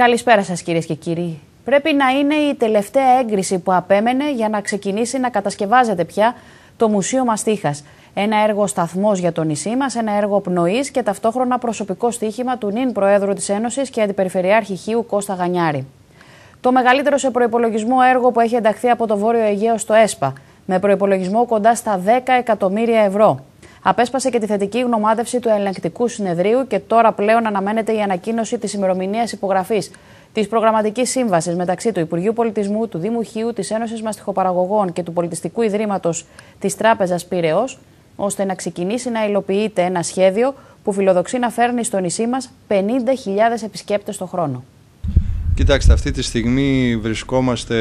Καλησπέρα σας κυρίες και κύριοι. Πρέπει να είναι η τελευταία έγκριση που απέμενε για να ξεκινήσει να κατασκευάζεται πια το Μουσείο Μαστίχας. Ένα έργο σταθμός για το νησί μας, ένα έργο πνοής και ταυτόχρονα προσωπικό στοίχημα του νυν Προέδρου της Ένωσης και Αντιπεριφερειάρχη Χίου Κώστα Γανιάρη. Το μεγαλύτερο σε προπολογισμό έργο που έχει ενταχθεί από το Βόρειο Αιγαίο στο ΕΣΠΑ, με προπολογισμό κοντά στα 10 εκατομμύρια ευρώ. Απέσπασε και τη θετική γνωμάτευση του ελεγκτικού συνεδρίου και τώρα πλέον αναμένεται η ανακοίνωση της ημερομηνίας υπογραφής της προγραμματικής σύμβασης μεταξύ του Υπουργείου Πολιτισμού, του Δήμου Χίου, της Ένωσης Μαστιχοπαραγωγών και του Πολιτιστικού Ιδρύματος της Τράπεζας Πυραιός, ώστε να ξεκινήσει να υλοποιείται ένα σχέδιο που φιλοδοξεί να φέρνει στο νησί μας 50.000 επισκέπτες το χρόνο. Κοιτάξτε, αυτή τη στιγμή βρισκόμαστε,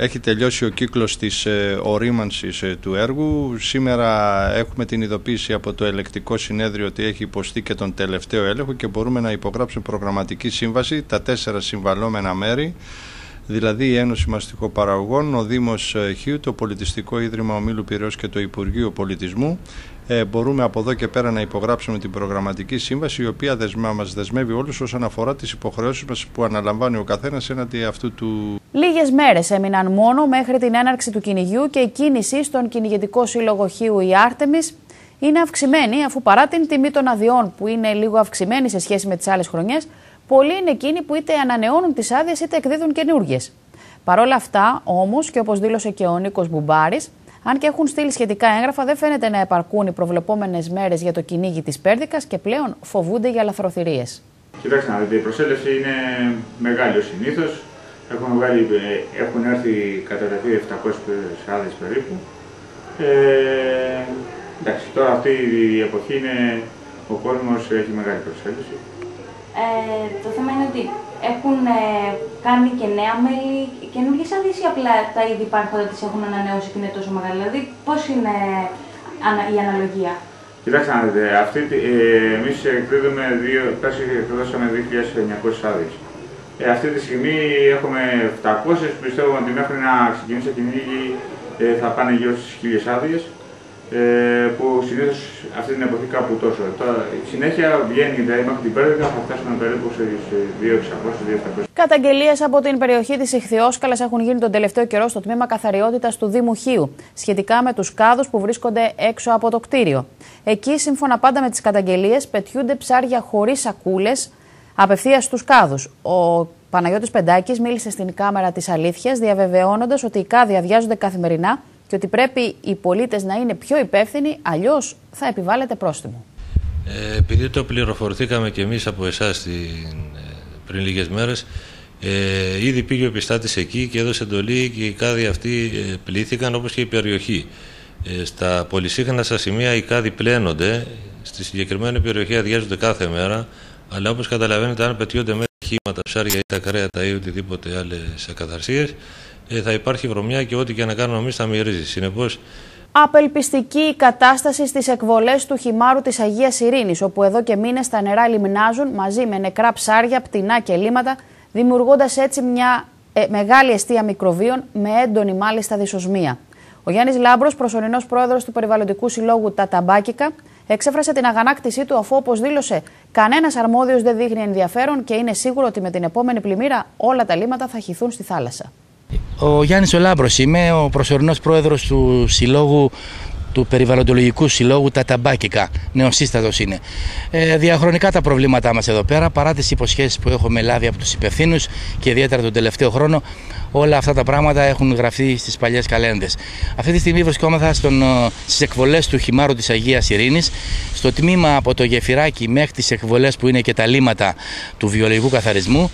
έχει τελειώσει ο κύκλος της ε, ορίμανσης ε, του έργου. Σήμερα έχουμε την ειδοποίηση από το ελεκτικό συνέδριο ότι έχει υποστεί και τον τελευταίο έλεγχο και μπορούμε να υπογράψουμε προγραμματική σύμβαση, τα τέσσερα συμβαλόμενα μέρη, δηλαδή η Ένωση Μαστιχοπαραγωγών, ο Δήμος ε, Χίου, το Πολιτιστικό Ίδρυμα Ομίλου Πυραιός και το Υπουργείο Πολιτισμού. Ε, μπορούμε από εδώ και πέρα να υπογράψουμε την προγραμματική σύμβαση η οποία δεσμά, μας δεσμεύει όλους όσον αφορά τις υποχρεώσεις μας που αναλαμβάνει ο καθένας έναντι αυτού του... Λίγες μέρες έμειναν μόνο μέχρι την έναρξη του κυνηγιού και η κίνηση στον κυνηγετικό σύλλογο Χίου η Άρτεμις είναι αυξημένη αφού παρά την τιμή των αδειών που είναι λίγο αυξημένη σε σχέση με τις άλλες χρονιές πολλοί είναι εκείνοι που είτε ανανεώνουν τις άδειες είτε εκδίδουν καινούργιες. Παρ' όλα αυτά, όμως, και όπως δήλωσε και ο Νίκος Μπουμπάρης, αν και έχουν στείλει σχετικά έγγραφα, δεν φαίνεται να επαρκούν οι προβλεπόμενες μέρες για το κυνήγι της Πέρδικας και πλέον φοβούνται για λαθροθυρίες. Κοιτάξτε να δείτε, η προσέλευση είναι μεγάλη ω συνήθως. Έχουν, έχουν έρθει κατατεθεί 700 άδειε περίπου. Ε, εντάξει, τώρα αυτή η εποχή είναι, ο κόσμος έχει μεγάλη προσέλευση. Ε, το θέμα είναι ότι έχουν ε, κάνει και νέα μέλη, καινούργιες άδειε ή απλά τα ήδη υπάρχοντα τις έχουν ανανεώσει και είναι τόσο μεγάλα. Δηλαδή, πώς είναι η αναλογία; Κοιτάξτε να δείτε, αυτή, ε, εμείς εκδίδουμε δύο, πέρσι εκδώσαμε 2.900 άδειες. Ε, αυτή τη στιγμή έχουμε 700, πιστεύω ότι μέχρι να ξεκινήσει το κυνήγι ε, θα πάνε γύρω στις 1.000 άδειες ε, που συνήθως αυτή την εποχή κάπου τόσο. Τώρα, συνέχεια βγαίνει δηλαδή μέχρι την Πέρδικα, θα φτάσουμε περίπου σε 2.600-2.700. Καταγγελίες από την περιοχή της Ιχθιόσκαλας έχουν γίνει τον τελευταίο καιρό στο τμήμα καθαριότητας του Δήμου Χίου σχετικά με τους κάδους που βρίσκονται έξω από το κτίριο. Εκεί, σύμφωνα πάντα με τις καταγγελίες, πετιούνται ψάρια χωρίς σακούλες απευθείας στους κάδους. Ο Παναγιώτης Πεντάκης μίλησε στην κάμερα της αλήθειας, διαβεβαιώνοντας ότι οι κάδοι αδειάζονται καθημερινά και ότι πρέπει οι πολίτες να είναι πιο υπεύθυνοι, αλλιώς θα επιβάλλεται πρόστιμο. Ε, επειδή το πληροφορηθήκαμε και εμείς από εσάς την, ε, πριν λίγες μέρες, ε, ήδη πήγε ο πιστάτης εκεί και έδωσε εντολή και οι κάδοι αυτοί ε, πλήθηκαν όπως και η περιοχή. Ε, στα πολυσύχνα στα σημεία οι κάδοι πλένονται, στη συγκεκριμένη περιοχή αδειάζονται κάθε μέρα, αλλά όπως καταλαβαίνετε αν πετιούνται μέσα χήματα, ψάρια ή τα κρέατα ή οτιδήποτε άλλες ακαθαρσίες, ε, θα υπάρχει βρωμιά και ό,τι και να κάνουμε εμείς θα μυρίζει. Συνεπώς. Απελπιστική η κατάσταση στις εκβολές του χυμάρου της Αγίας Ειρήνης, όπου εδώ και μήνες τα νερά λιμνάζουν μαζί με νεκρά ψάρια, πτηνά και λίματα, δημιουργώντας έτσι μια ε, μεγάλη αιστεία μικροβίων με έντονη μάλιστα δυσοσμία. Ο Γιάννης Λάμπρος, προσωρινός πρόεδρος του Περιβαλλοντικού Συλλόγου Τα Ταμπάκικα, εξέφρασε την αγανάκτησή του αφού, όπως δήλωσε, κανένας αρμόδιος δεν δείχνει ενδιαφέρον και είναι σίγουρο ότι με την επόμενη πλημμύρα όλα τα λίματα θα χυθούν στη θάλασσα. Ο Γιάννης Ολάμπρος είμαι, ο προσωρινός πρόεδρος του συλλόγου του περιβαλλοντολογικού συλλόγου τα ταμπάκικα, νεοσύστατος είναι. Ε, διαχρονικά τα προβλήματά μας εδώ πέρα, παρά τις υποσχέσεις που έχουμε λάβει από τους υπευθύνους και ιδιαίτερα τον τελευταίο χρόνο, όλα αυτά τα πράγματα έχουν γραφτεί στις παλιές καλένδες. Αυτή τη στιγμή βρισκόμεθα στον, στις εκβολές του χυμάρου της Αγίας Ειρήνης, στο τμήμα από το γεφυράκι μέχρι τις εκβολές που είναι και τα λίματα του βιολογικού καθαρισμού,